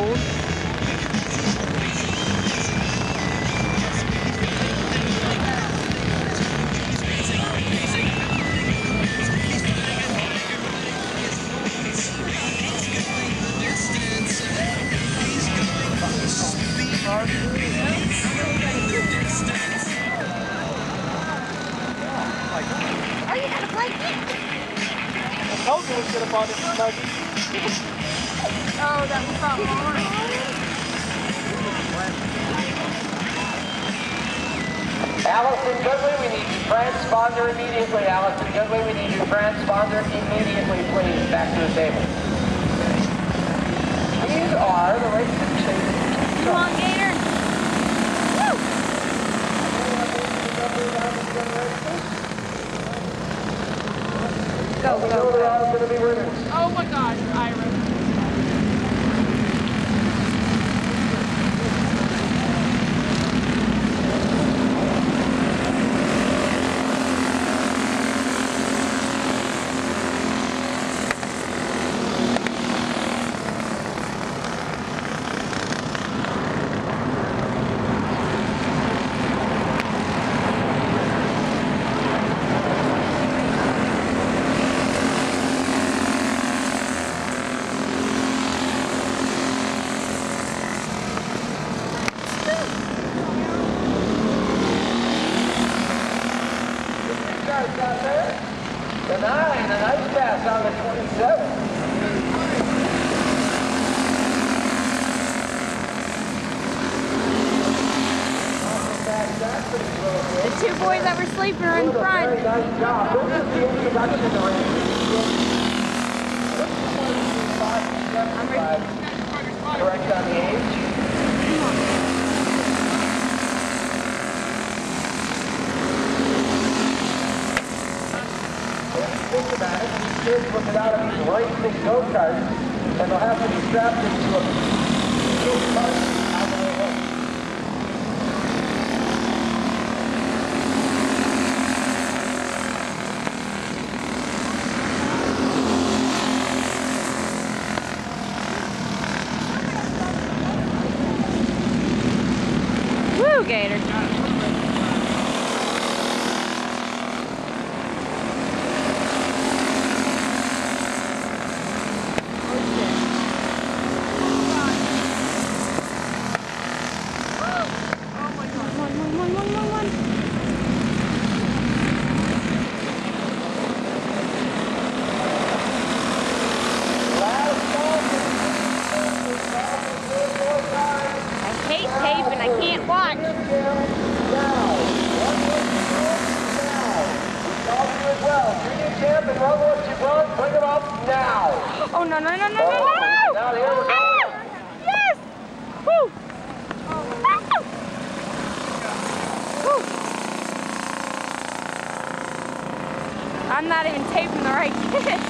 cold. Are you gonna play I told you we should have bought this. Oh, that was not hard. Allison Goodway, we need your transponder immediately. Allison Goodway, we need your transponder immediately, please. Back to the table. These are the racing chases. Come on, Gator. Woo! Go, We go, know they're go. going to be winners. Oh my gosh, Ira. Boys that were sleeping are in front. Correct on the age. Think about it. These kids will get out of these racing go-karts and they'll have to be strapped into a steel cart out of the way. Woo, Gator. One, one, one, one, one, one. I hate tape and I can't watch. Now. Oh, no, no, no, no, no, no! Now here we go. Ah! Yes! Woo! Ah! Woo! I'm not even taping the right kid.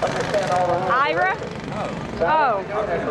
Understand all the rules. Ira? Oh. Great.